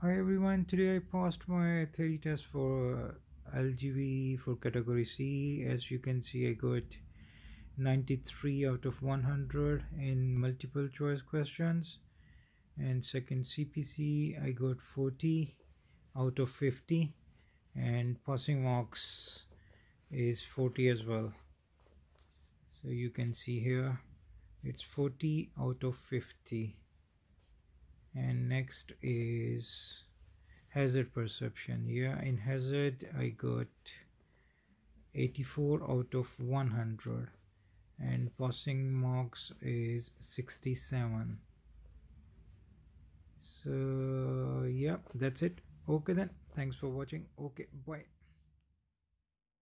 Hi everyone, today I passed my theory test for LGV for category C. As you can see, I got 93 out of 100 in multiple choice questions. And second CPC, I got 40 out of 50 and passing marks is 40 as well. So you can see here, it's 40 out of 50 and next is hazard perception. Yeah in hazard i got 84 out of 100 and passing marks is 67 so yeah that's it. Okay then. Thanks for watching. Okay bye